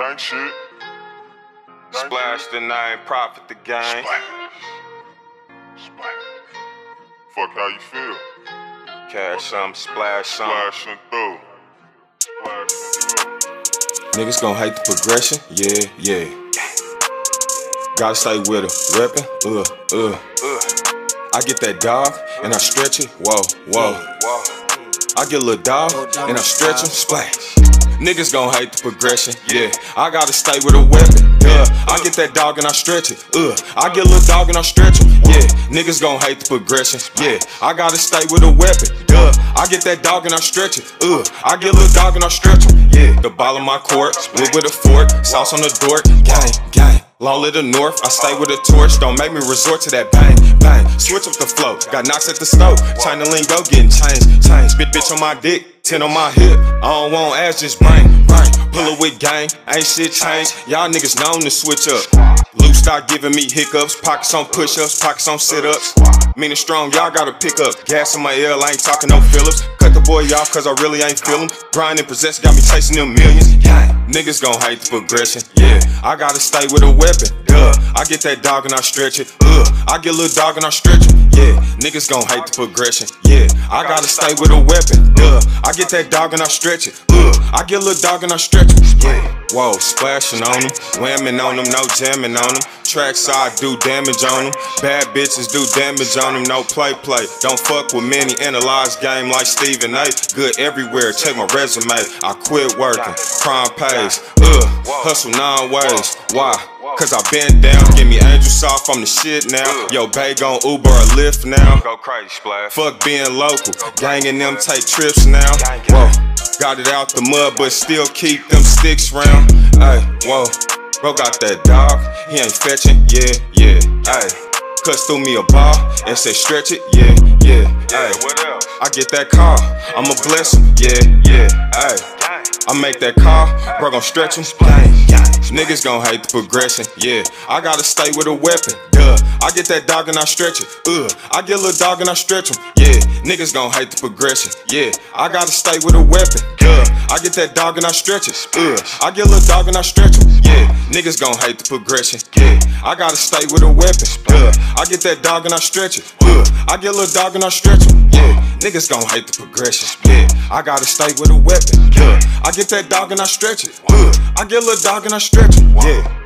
Gang shit. Splash the nine, profit the. Splash. Fuck how you feel. Cash some, splash some. Splashing through. Niggas gon' hate the progression, yeah, yeah. Gotta stay with her, reppin', uh, uh, uh. I get that dog and I stretch it, whoa, whoa. I get a little dog and I stretch him, splash. Niggas gon' hate the progression, yeah. I gotta stay with a weapon, yeah. I get that dog and I stretch it, uh. I get a little dog and I stretch him, yeah. Niggas gon' hate the progression, yeah. I gotta stay with a weapon, yeah. I get that dog and I stretch it, uh. I get a little dog and I stretch him, yeah. The ball of my court, split with a fork, sauce on the door, gang, gang. Long live the north, I stay with a torch. Don't make me resort to that bang, bang. Switch up the flow, got knocks at the stove. China lingo getting changed, changed. Spit bitch on my dick, 10 on my hip. I don't want ass, just bang, bang. Pull it with gang, ain't shit changed. Y'all niggas known to switch up. Loose start giving me hiccups, pockets on push ups, pockets on sit ups. Meaning strong, y'all gotta pick up. Gas in my ear, I ain't talking no Phillips. Cut the boy off, cause I really ain't feelin'. Grind and possess, got me chasing them millions. Niggas gon' hate the progression, yeah. I gotta stay with a weapon, duh. I get that dog and I stretch it, uh. I get little dog and I stretch it, yeah. Niggas gon' hate the progression, yeah. I gotta stay with a weapon, duh. I get that dog and I stretch it, uh. I get a little dog and I stretch it, yeah. Whoa, splashing on them, whamming on them, no jamming on them. Trackside do damage on them, bad bitches do damage on them, no play play. Don't fuck with many, analyze game like Stephen A. Good everywhere, check my resume. I quit working, crime pays, uh, hustle nine ways. Why? Cause I been down, give me angel soft, I'm the shit now. Yo, bae gon' Uber or Lyft now. Go crazy, splash. Fuck being local, gang and them take trips now. Whoa, got it out the mud, but still keep them sticks round. Ay, whoa, bro got that dog, he ain't fetching, yeah, yeah. Ay, cuts through me a ball and say stretch it, yeah, yeah. Ay, I get that call, I'ma bless him, yeah, yeah. Ay, Gang. I make that call, bro gon' stretch him. Niggas gon' hate the progression, yeah. I gotta stay with a weapon, duh. I get that dog and I stretch it, uh. I get a little dog and I stretch him, yeah. Niggas gon' hate the progression, yeah. I gotta stay with a weapon, duh. I get that dog and I stretch it, uh. I get a little dog and I stretch it. yeah. Niggas gon' hate the progression, yeah. I gotta stay with a weapon, duh. I get that dog and I stretch it, uh. I get a little dog and I stretch it. yeah. Niggas gon' hate the progression, yeah. I gotta stay with a weapon, yeah. I get that dog and I stretch it, uh. I get a little dog and I stretch it, yeah.